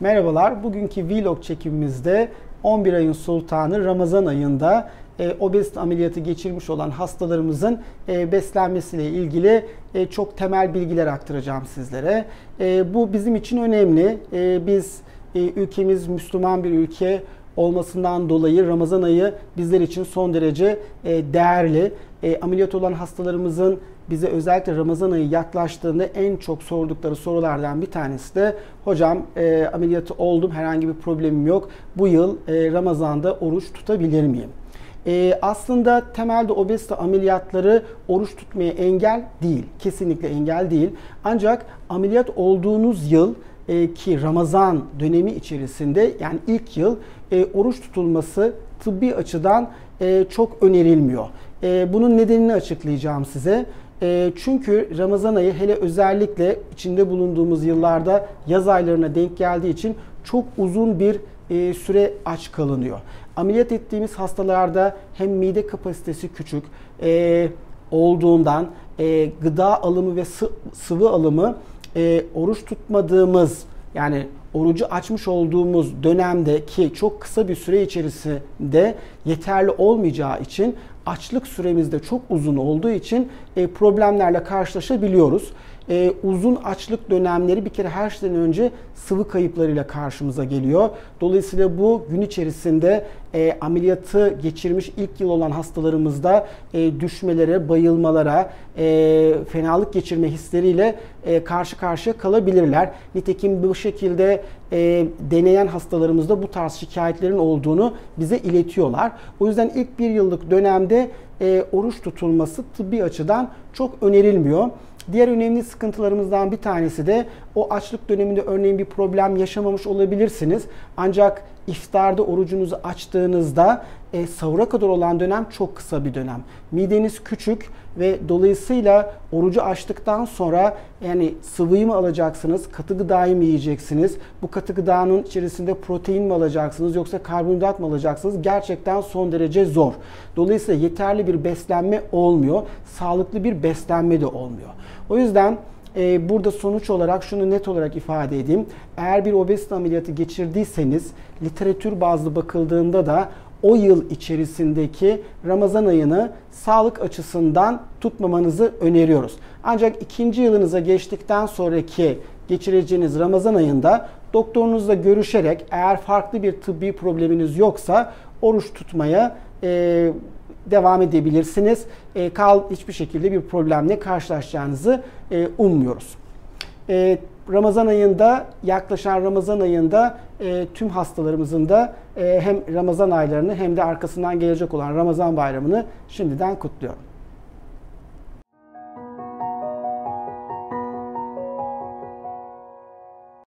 Merhabalar, bugünkü vlog çekimimizde 11 ayın sultanı Ramazan ayında e, obezite ameliyatı geçirmiş olan hastalarımızın e, beslenmesiyle ilgili e, çok temel bilgiler aktaracağım sizlere. E, bu bizim için önemli. E, biz e, ülkemiz Müslüman bir ülke olmasından dolayı Ramazan ayı bizler için son derece e, değerli. E, ameliyat olan hastalarımızın bize özellikle Ramazan ayı yaklaştığında en çok sordukları sorulardan bir tanesi de hocam e, ameliyatı oldum herhangi bir problemim yok. Bu yıl e, Ramazan'da oruç tutabilir miyim? E, aslında temelde obezite ameliyatları oruç tutmaya engel değil. Kesinlikle engel değil. Ancak ameliyat olduğunuz yıl e, ki Ramazan dönemi içerisinde yani ilk yıl e, oruç tutulması tıbbi açıdan e, çok önerilmiyor. E, bunun nedenini açıklayacağım size. E, çünkü Ramazan ayı hele özellikle içinde bulunduğumuz yıllarda yaz aylarına denk geldiği için çok uzun bir e, süre aç kalınıyor. Ameliyat ettiğimiz hastalarda hem mide kapasitesi küçük e, olduğundan e, gıda alımı ve sı, sıvı alımı e, oruç tutmadığımız yani orucu açmış olduğumuz dönemde ki çok kısa bir süre içerisinde yeterli olmayacağı için açlık süremiz de çok uzun olduğu için e, problemlerle karşılaşabiliyoruz. E, uzun açlık dönemleri bir kere her şeyden önce sıvı kayıplarıyla karşımıza geliyor. Dolayısıyla bu gün içerisinde e, ameliyatı geçirmiş ilk yıl olan hastalarımızda e, düşmelere, bayılmalara, e, fenalık geçirme hisleriyle e, karşı karşıya kalabilirler. Nitekim bu şekilde e, deneyen hastalarımızda bu tarz şikayetlerin olduğunu bize iletiyorlar. O yüzden ilk bir yıllık dönemde e, oruç tutulması tıbbi açıdan çok önerilmiyor. Diğer önemli sıkıntılarımızdan bir tanesi de o açlık döneminde örneğin bir problem yaşamamış olabilirsiniz. Ancak iftarda orucunuzu açtığınızda e, sahura kadar olan dönem çok kısa bir dönem. Mideniz küçük ve dolayısıyla orucu açtıktan sonra yani sıvıyı mı alacaksınız, katı gıdayı mı yiyeceksiniz? Bu katı gıdanın içerisinde protein mi alacaksınız yoksa karbonhidrat mı alacaksınız? Gerçekten son derece zor. Dolayısıyla yeterli bir beslenme olmuyor. Sağlıklı bir beslenme de olmuyor. O yüzden e, burada sonuç olarak şunu net olarak ifade edeyim. Eğer bir obezite ameliyatı geçirdiyseniz literatür bazlı bakıldığında da o yıl içerisindeki Ramazan ayını sağlık açısından tutmamanızı öneriyoruz. Ancak ikinci yılınıza geçtikten sonraki geçireceğiniz Ramazan ayında doktorunuzla görüşerek eğer farklı bir tıbbi probleminiz yoksa oruç tutmaya e, devam edebilirsiniz. E, kal hiçbir şekilde bir problemle karşılaşacağınızı e, ummuyoruz. E, Ramazan ayında yaklaşan Ramazan ayında e, tüm hastalarımızın da e, hem Ramazan aylarını hem de arkasından gelecek olan Ramazan bayramını şimdiden kutluyorum.